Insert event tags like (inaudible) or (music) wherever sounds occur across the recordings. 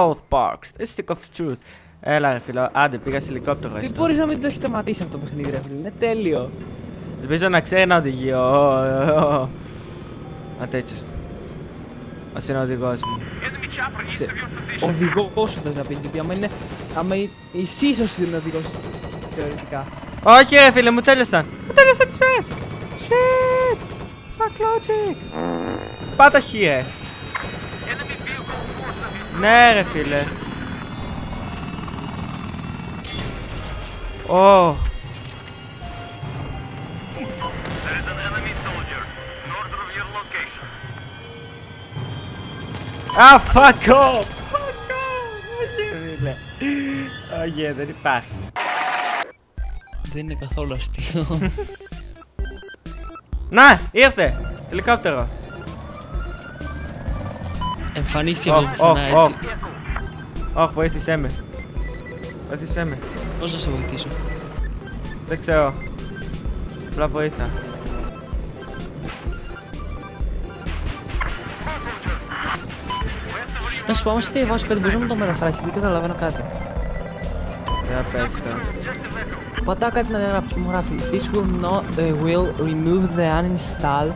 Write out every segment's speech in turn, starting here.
Park, Stick of Truth. Έλα ρε φίλο, άντε πήγα σε ελικόπτερο Δεν έστω. μπορείς να μην το έχεις σταματήσει αυτό το παιχνίδι ρε φίλε, είναι τέλειο. Ελπίζω να ξέρει να οδηγεί. Ω, ω, ω. Α, τέτοιος. Ας είναι ο οδηγός μου. Σε... Οδηγός σου θες να πει, γιατί άμα είναι... Άμα είναι... Εσύ ίσως είναι οδηγός θεωρητικά. Όχι ρε φίλε, μου τέλειωσαν. Μου τέλειωσαν τις σφαίρες. Shit. Fuck logic. Πάτα χ ρε. Ναι ρε φίλε. Ω. There is an enemy soldier north of your location. Α, fuck off. Fuck off. Όχι ρε φίλε. Όχι, δεν υπάρχει. Δεν είναι καθόλου αστείο. Να, ήρθε. Ελικόπτερο. Εμφανίστηκε από Οχ, πουθενά οχ, οχ. έτσι. Όχι, βοήθησέ με. Βοήθησέ με. Πώς να σε βοηθήσω; Δεν ξέρω. Απλά βοήθα. Να σου πω, άμα σε διαβάσω κάτι, μπορείς να μου το μεταφράσεις, δεν καταλαβαίνω κάτι. Δεν πες τώρα. Πατάω κάτι να γράψει, μου γράφει This will not uh, will remove the uninstall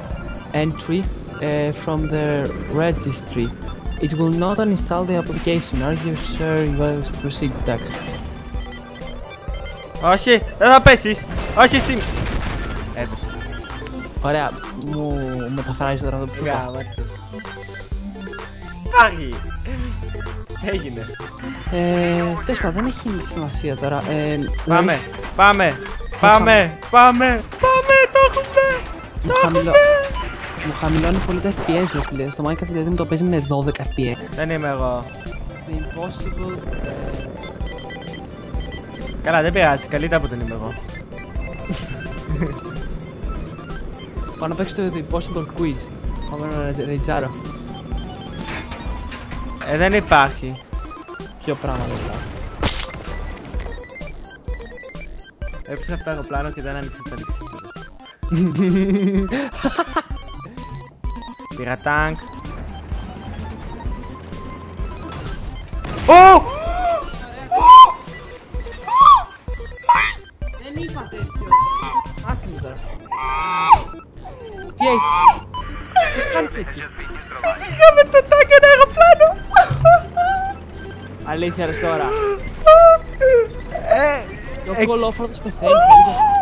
entry uh, from the registry. It will not uninstall the application. Are you sure you will proceed? Εντάξει. Όχι, δεν θα πέσεις. Όχι εσύ. Έπεσε. Ωραία, μου μεταφράζει τώρα αυτό που σου είπα. Υπάρχει. Έγινε. Ε, τέλος πάντων, δεν έχει σημασία τώρα. Ε, Πάμε, να- πάμε, πάμε, πάμε, πάμε, το έχουμε. Μου, χαμηλώ... μου χαμηλώνει πολύ τα FPS, ρε φίλε. Στο Minecraft δηλαδή μου το παίζει με 12 FPS. Δεν είμαι εγώ. The impossible... ε, Καλά, δεν πειράζει, καλύτερα που δεν είμαι εγώ. (laughs) Πάω να παίξω το The Impossible Quiz. Πάμε να ρεϊτζάρω. Ε, δεν υπάρχει. Ποιο πράγμα δεν υπάρχει. Έπεσα από το αεροπλάνο και δεν άνοιξε το (laughs) Πήρα τάγκ. Ω! Δεν είπα τέτοιο. Άσε μου τώρα. Τι έχεις; Πώς κάνεις έτσι; Είχαμε το τάγκ ένα αεροπλάνο. Αλήθεια ρε τώρα. Ε, Ο κολόφροντος πεθαίνει. αλήθεια.